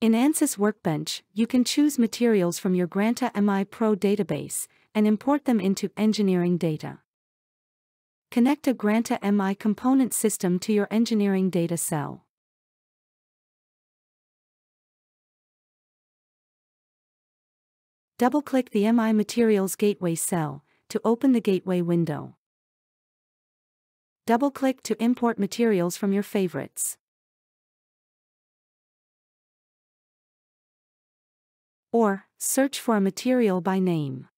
In ANSYS Workbench, you can choose materials from your Granta MI Pro database and import them into engineering data. Connect a Granta MI component system to your engineering data cell. Double-click the MI Materials Gateway cell to open the Gateway window. Double-click to import materials from your favorites. Or, search for a material by name.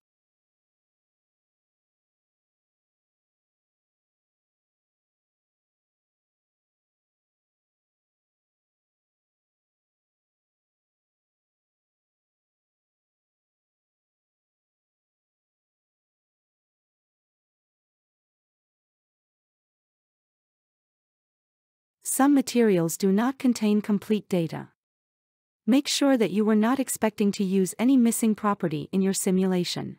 Some materials do not contain complete data. Make sure that you were not expecting to use any missing property in your simulation.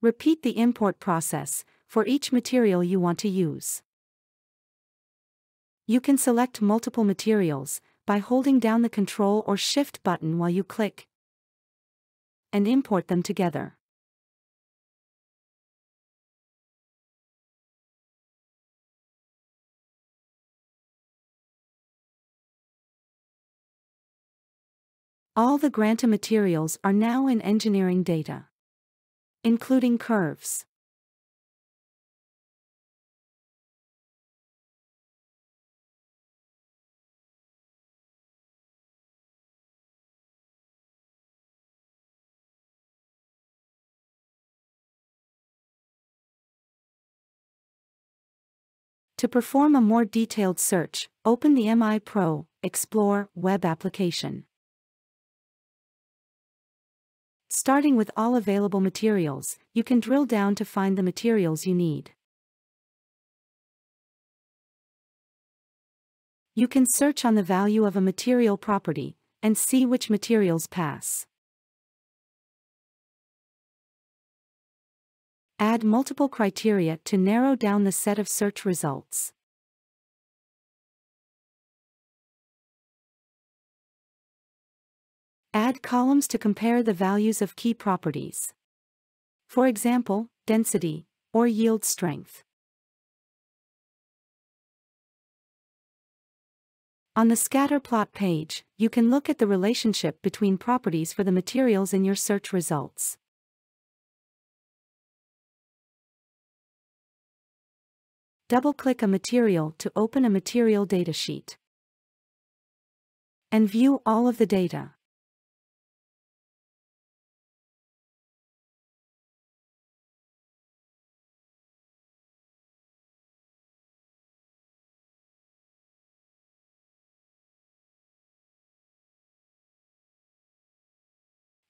Repeat the import process for each material you want to use. You can select multiple materials by holding down the Control or Shift button while you click and import them together. All the Granta materials are now in engineering data, including curves. To perform a more detailed search, open the MI Pro Explore web application. Starting with all available materials, you can drill down to find the materials you need. You can search on the value of a material property, and see which materials pass. Add multiple criteria to narrow down the set of search results. Add columns to compare the values of key properties. For example, density, or yield strength. On the scatter plot page, you can look at the relationship between properties for the materials in your search results. Double-click a material to open a material datasheet. And view all of the data.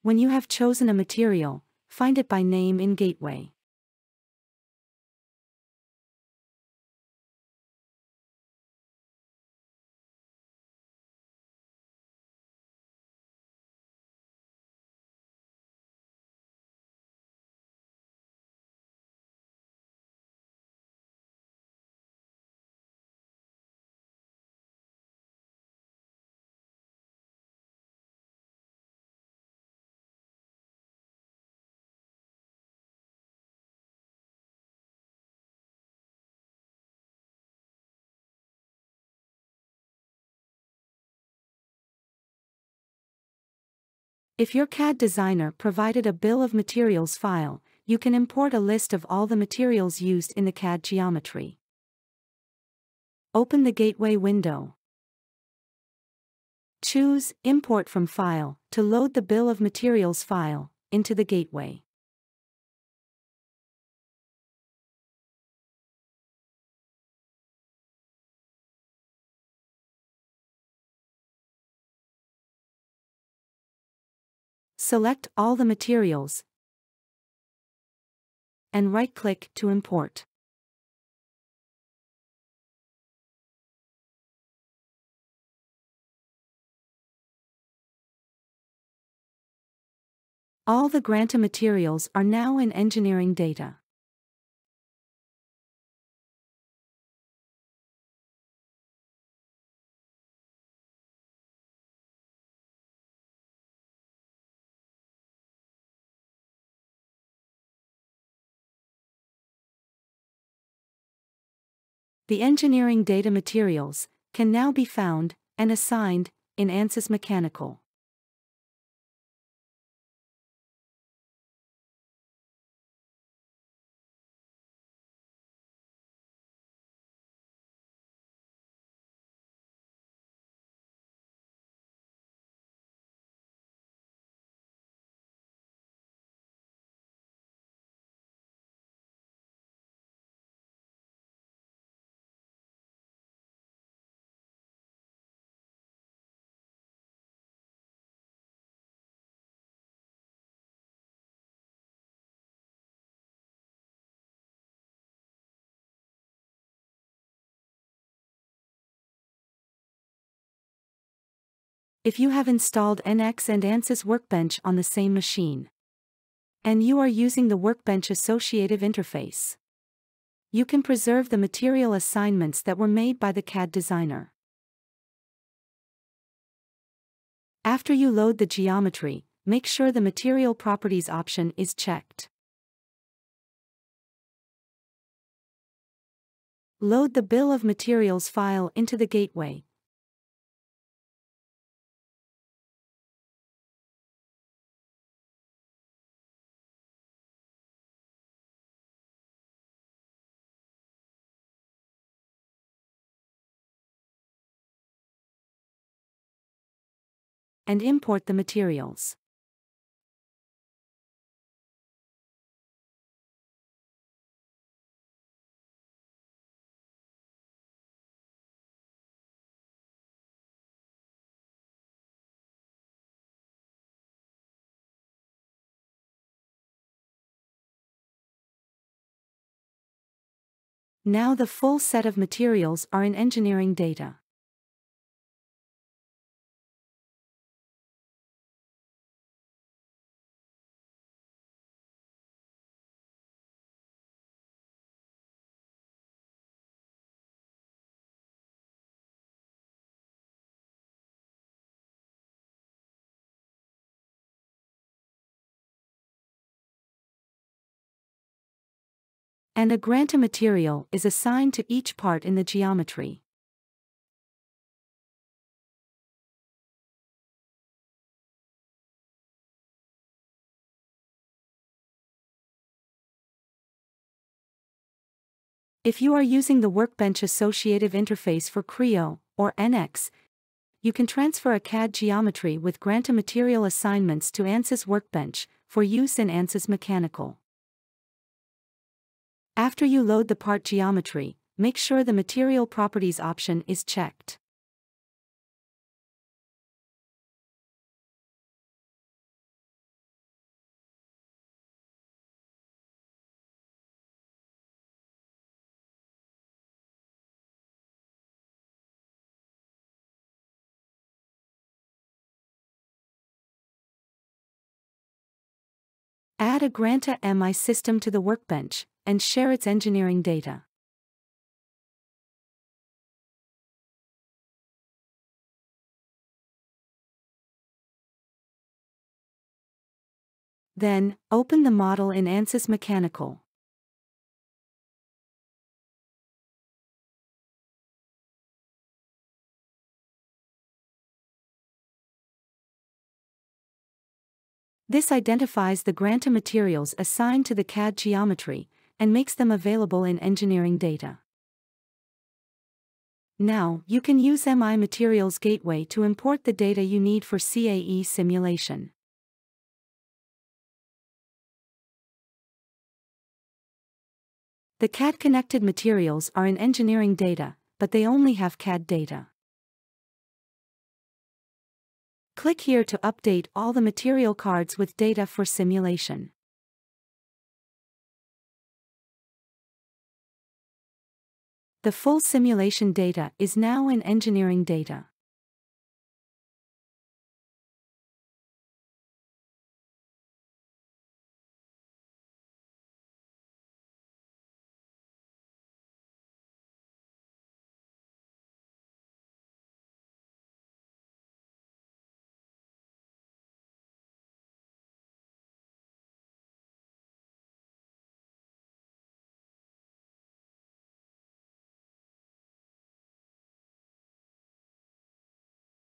When you have chosen a material, find it by name in Gateway. If your CAD designer provided a bill of materials file, you can import a list of all the materials used in the CAD geometry. Open the Gateway window. Choose Import from File to load the Bill of Materials file into the Gateway. Select all the materials and right-click to import. All the Granta materials are now in engineering data. The engineering data materials can now be found and assigned in ANSYS Mechanical. If you have installed NX and ANSYS Workbench on the same machine. And you are using the Workbench Associative Interface. You can preserve the material assignments that were made by the CAD designer. After you load the geometry, make sure the Material Properties option is checked. Load the Bill of Materials file into the gateway, and import the materials. Now the full set of materials are in engineering data. And a Granta material is assigned to each part in the geometry. If you are using the Workbench Associative Interface for Creo, or NX, you can transfer a CAD geometry with Granta material assignments to ANSYS Workbench for use in ANSYS Mechanical. After you load the part geometry, make sure the Material Properties option is checked. Add a Granta MI system to the workbench, and share its engineering data. Then, open the model in ANSYS Mechanical. This identifies the Granta materials assigned to the CAD geometry, and makes them available in engineering data. Now, you can use MI Materials Gateway to import the data you need for CAE simulation. The CAD-connected materials are in engineering data, but they only have CAD data. Click here to update all the material cards with data for simulation. The full simulation data is now in engineering data.